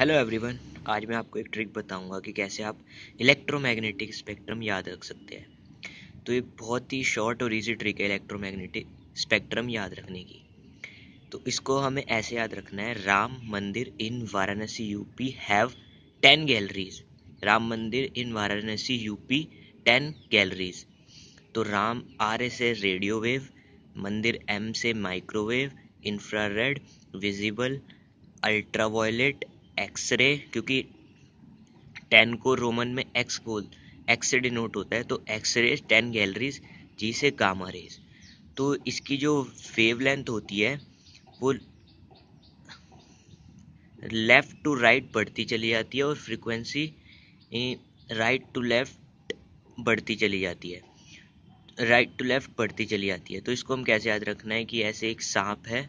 Hello everyone आज मैं आपको एक ट्रिक बताऊँगा कि कैसे आप इलेक्ट्रोमैग्नेटिक स्पेक्ट्रम याद रख सकते हैं। तो ये बहुत ही शॉर्ट और इजी ट्रिक है इलेक्ट्रोमैग्नेटिक स्पेक्ट्रम याद रखने की। तो इसको हमें ऐसे याद रखना है, Ram Mandir in Varanasi UP have ten galleries Ram Mandir in Varanasi UP ten galleries तो राम आर से रेडियो वेव, मंदिर एम से microwave infrared visible ultraviolet x ray क्योंकि टेन को रोमन में एक्स बोल एक्स डिनोट होता है तो एक्सरे टेन गैलरीज जी से गामा रेज तो इसकी जो वेव लेंथ होती है, वो लेफ़्ट टू राइट बढ़ती चली जाती है और फ्रीक्वेंसी राइट टू लेफ़्ट बढ़ती चली जाती है. राइट टू लेफ़्ट बढ़ती चली जाती है. तो इसको हम कैसे याद रखना है कि ऐसे एक सांप है,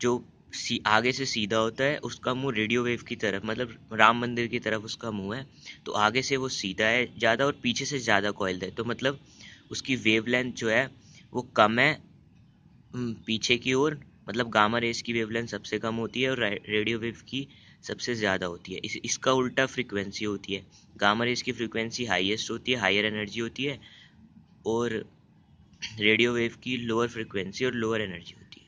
जो सी, आगे से सीधा होता है, उसका मुँह रेडियो वेव की तरफ़ मतलब राम मंदिर की तरफ़ उसका मुँह है तो आगे से वो सीधा है, ज़्यादा और पीछे से ज़्यादा कॉइल है तो मतलब उसकी वेव लेंथ जो है, वो कम है पीछे की ओर मतलब गामा रेस की वेव लेंथ सबसे कम होती है और रेडियो वेव की सबसे ज़्यादा होती है, इस, इसका उल्टा फ्रिक्वेंसी होती है गामा रेस की फ्रिक्वेंसी हाईएस्ट होती है हायर एनर्जी होती है, और रेडियो वेव की लोअर फ्रिक्वेंसी और लोअर एनर्जी होती है।